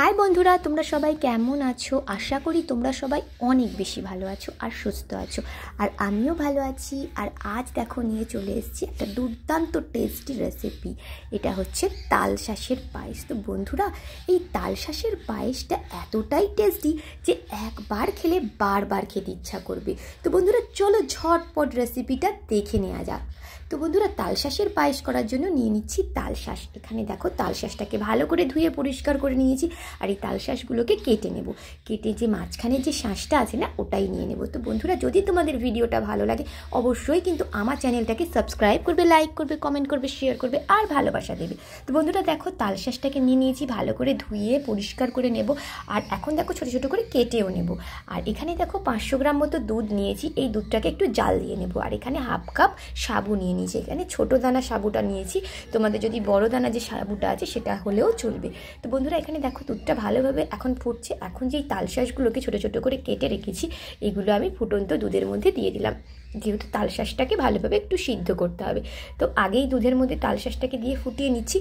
High বন্ধুরা, তোমরা সবাই কেমন আছো? আশা করি তোমরা সবাই অনেক বেশি ভালো আছো আর সুস্থ আছো। আর আমিও ভালো আছি। আর আজ দেখো, নিয়ে চলে এসেছি একটা দুর্দান্ত টেস্টি রেসিপি এটা হচ্ছে তাল শাঁসের পায়েস। তো বন্ধুরা, এই তাল শাঁসের পায়েসটা এতটাই টেস্টি যে একবার খেলে বারবার খেতে ইচ্ছা করবে। তো বন্ধুরা, চলো ঝটপট রেসিপিটা দেখে নেওয়া যাক। তো বন্ধুরা তালশাঁসের পায়েস করার জন্য নিয়ে নিচ্ছি তালশাঁস এখানে দেখো তালশাঁসটাকে ভালো করে ধুয়ে পরিষ্কার করে নিয়েছি আর এই তালশাঁসগুলোকে কেটে নেব। কেটে যে মাঝখানে যে শাঁসটা আছে না, ওটাই নিয়ে নেব। তো বন্ধুরা, যদি তোমাদের ভিডিওটা ভালো লাগে, অবশ্যই কিন্তু আমার চ্যানেলটাকে সাবস্ক্রাইব করবে, লাইক করবে, কমেন্ট করবে, শেয়ার করবে আর ভালোবাসা দেবে। তো বন্ধুরা, দেখো তালশাঁসটাকে নিয়ে নিয়েছি, ভালো করে ধুয়ে পরিষ্কার করে নেব আর এখন দেখো, ছোটো ছোটো করে কেটেও নেব। আর এখানে দেখো, পাঁচশো গ্রাম মতো দুধ নিয়েছি, এই দুধটাকে একটু জাল দিয়ে নেব। আর এখানে হাফ কাপ সাবু নিয়ে নিয়েছি এখানে। ছোটো দানা সাবুটা নিয়েছি। তোমাদের যদি বড় দানা যে সাবুটা আছে, সেটা হলেও চলবে। তো বন্ধুরা, এখানে দেখো দুধটা ভালোভাবে এখন ফুটছে। এখন যেই তালশাঁসগুলোকে ছোটো ছোটো করে কেটে রেখেছি, এগুলো আমি ফুটন্ত দুধের মধ্যে দিয়ে দিলাম। যেহেতু তালশাঁসটাকে ভালোভাবে একটু সিদ্ধ করতে হবে। তো আগেই দুধের মধ্যে তালশাঁসটাকে দিয়ে ফুটিয়ে নিচ্ছি।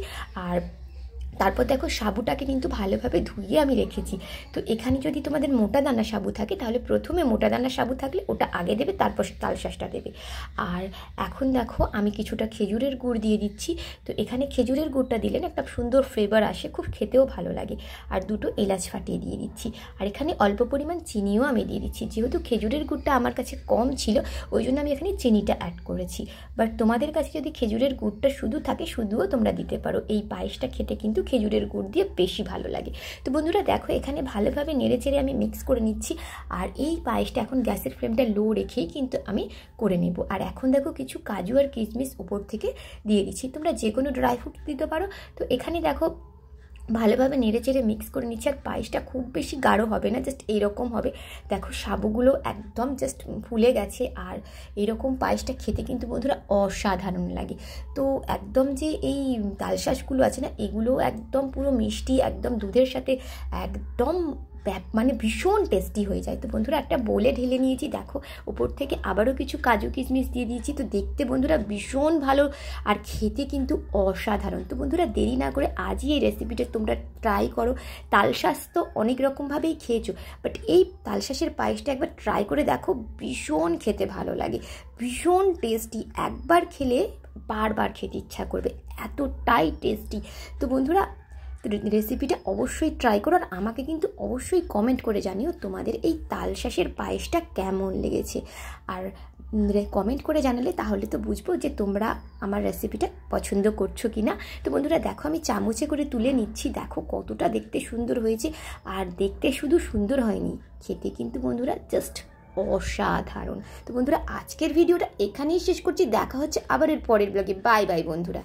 আর তারপর দেখো সাবুটাকে কিন্তু ভালোভাবে ধুয়ে আমি রেখেছি। তো এখানে যদি তোমাদের মোটা দানা সাবু থাকে, তাহলে প্রথমে মোটা দানা সাবু থাকলে ওটা আগে দেবে, তারপর তালশাঁসটা দেবে। আর এখন দেখো আমি কিছুটা খেজুরের গুড় দিয়ে দিচ্ছি। তো এখানে খেজুরের গুড়টা দিলে একটা সুন্দর ফ্লেভার আসে, খুব খেতেও ভালো লাগে। আর দুটো এলাচ ফাটিয়ে দিয়ে দিচ্ছি। আর এখানে অল্প পরিমাণ চিনিও আমি দিয়ে দিচ্ছি। যেহেতু খেজুরের গুড়টা আমার কাছে কম ছিল, ওই জন্য আমি এখানে চিনিটা অ্যাড করেছি। বাট তোমাদের কাছে যদি খেজুরের গুড়টা শুধু থাকে, শুধুও তোমরা দিতে পারো। এই পায়েসটা খেতে কিন্তু খেজুরের গুড় দিয়ে বেশি ভালো লাগে। তো বন্ধুরা, দেখো এখানে ভালোভাবে নেড়ে চেড়ে আমি মিক্স করে নিচ্ছি। আর এই পায়েসটা এখন গ্যাসের ফ্লেমটা লো রেখেই কিন্তু আমি করে নেব। আর এখন দেখো কিছু কাজু আর কিশমিশ উপর থেকে দিয়ে দিচ্ছি। তোমরা যে কোনো ড্রাই ফ্রুট দিতে পারো। তো এখানে দেখো ভালোভাবে নেড়ে চেড়ে মিক্স করে নিচ্ছি আর পায়েসটা খুব বেশি গাঢ় হবে না জাস্ট এরকম হবে। দেখো সাবুগুলো একদম জাস্ট ফুলে গেছে আর এরকম পায়েসটা খেতে কিন্তু বন্ধুরা অসাধারণ লাগে। তো একদম যে এই তালশাসগুলো আছে না, এগুলো একদম পুরো মিষ্টি, একদম দুধের সাথে একদম মানে ভীষণ টেস্টি হয়ে যায়। তো বন্ধুরা, একটা বলে ঢেলে নিয়েছি। দেখো ওপর থেকে আবারও কিছু কাজু কিশমিশ দিয়ে দিয়েছি। তো দেখতে বন্ধুরা, ভীষণ ভালো আর খেতে কিন্তু অসাধারণ। তো বন্ধুরা, দেরি না করে আজই এই রেসিপিটা তোমরা ট্রাই করো। তালশাঁস তো অনেক রকমভাবেই খেয়েছো বাট এই তালশাঁসের পায়েসটা একবার ট্রাই করে দেখো, ভীষণ খেতে ভালো লাগে। ভীষণ টেস্টি একবার খেলে বারবার খেতে ইচ্ছা করবে। এতটাই টেস্টি তো বন্ধুরা রেসিপিটা অবশ্যই ট্রাই করো। আর আমাকে কিন্তু অবশ্যই কমেন্ট করে জানিও তোমাদের এই তাল শাঁসের পায়েসটা কেমন লেগেছে। আর কমেন্ট করে জানালে তাহলে তো বুঝব যে তোমরা আমার রেসিপিটা পছন্দ করছ কি না তো বন্ধুরা, দেখো আমি চামচে করে তুলে নিচ্ছি। দেখো কতটা দেখতে সুন্দর হয়েছে। আর দেখতে শুধু সুন্দর হয়নি, খেতে কিন্তু বন্ধুরা জাস্ট অসাধারণ। তো বন্ধুরা, আজকের ভিডিওটা এখানেই শেষ করছি। দেখা হচ্ছে আবার এর পরের ব্লগে বাই বাই বন্ধুরা।